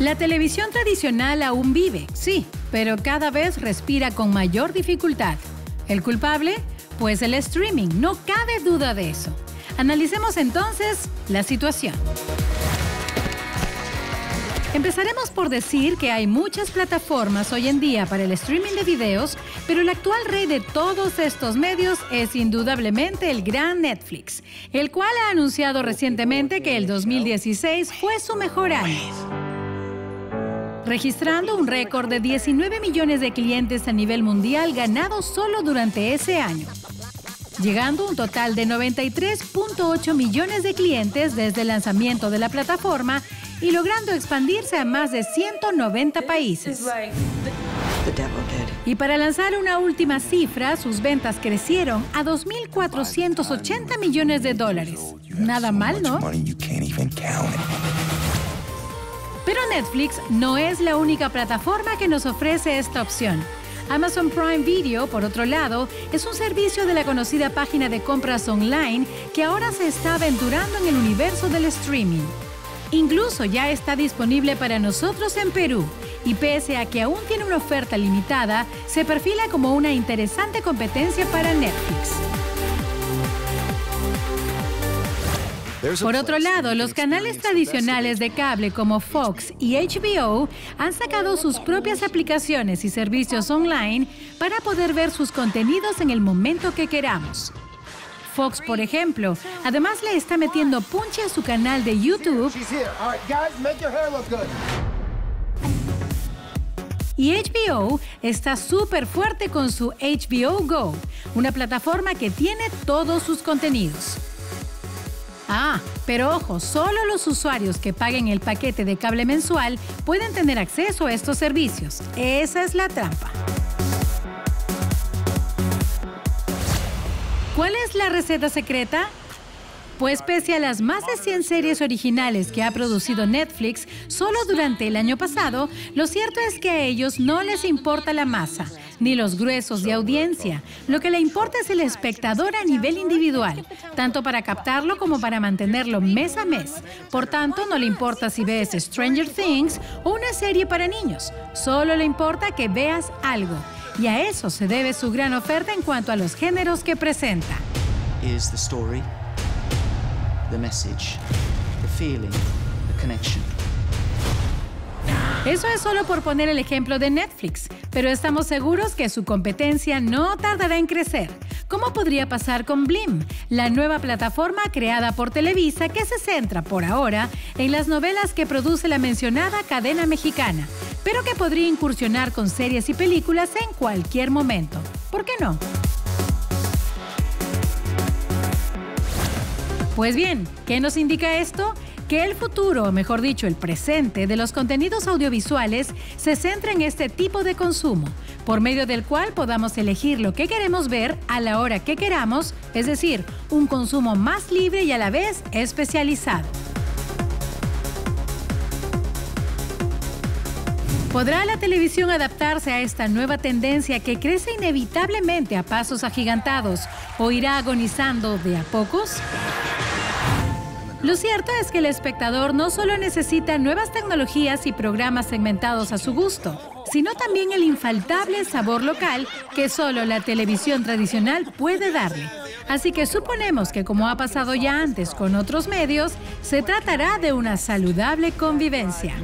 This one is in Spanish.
La televisión tradicional aún vive, sí, pero cada vez respira con mayor dificultad. ¿El culpable? Pues el streaming, no cabe duda de eso. Analicemos entonces la situación. Empezaremos por decir que hay muchas plataformas hoy en día para el streaming de videos, pero el actual rey de todos estos medios es indudablemente el gran Netflix, el cual ha anunciado recientemente que el 2016 fue su mejor año registrando un récord de 19 millones de clientes a nivel mundial ganados solo durante ese año, llegando a un total de 93.8 millones de clientes desde el lanzamiento de la plataforma y logrando expandirse a más de 190 países. Y para lanzar una última cifra, sus ventas crecieron a 2.480 millones de dólares. Nada mal, ¿no? Pero Netflix no es la única plataforma que nos ofrece esta opción. Amazon Prime Video, por otro lado, es un servicio de la conocida página de compras online que ahora se está aventurando en el universo del streaming. Incluso ya está disponible para nosotros en Perú y pese a que aún tiene una oferta limitada, se perfila como una interesante competencia para Netflix. Por otro lado, los canales tradicionales de cable como Fox y HBO han sacado sus propias aplicaciones y servicios online para poder ver sus contenidos en el momento que queramos. Fox, por ejemplo, además le está metiendo punche a su canal de YouTube. Y HBO está súper fuerte con su HBO Go, una plataforma que tiene todos sus contenidos. Ah, pero ojo, solo los usuarios que paguen el paquete de cable mensual pueden tener acceso a estos servicios. Esa es la trampa. ¿Cuál es la receta secreta? Pues pese a las más de 100 series originales que ha producido Netflix solo durante el año pasado, lo cierto es que a ellos no les importa la masa, ni los gruesos de audiencia. Lo que le importa es el espectador a nivel individual, tanto para captarlo como para mantenerlo mes a mes. Por tanto, no le importa si ves Stranger Things o una serie para niños, solo le importa que veas algo y a eso se debe su gran oferta en cuanto a los géneros que presenta. Eso es solo por poner el ejemplo de Netflix, pero estamos seguros que su competencia no tardará en crecer. ¿Cómo podría pasar con Blim, la nueva plataforma creada por Televisa que se centra por ahora en las novelas que produce la mencionada cadena mexicana, pero que podría incursionar con series y películas en cualquier momento. ¿Por qué no? Pues bien, ¿qué nos indica esto? Que el futuro, o mejor dicho, el presente de los contenidos audiovisuales se centra en este tipo de consumo, por medio del cual podamos elegir lo que queremos ver a la hora que queramos, es decir, un consumo más libre y a la vez especializado. ¿Podrá la televisión adaptarse a esta nueva tendencia que crece inevitablemente a pasos agigantados o irá agonizando de a pocos? Lo cierto es que el espectador no solo necesita nuevas tecnologías y programas segmentados a su gusto, sino también el infaltable sabor local que solo la televisión tradicional puede darle. Así que suponemos que como ha pasado ya antes con otros medios, se tratará de una saludable convivencia.